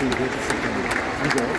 どうぞ。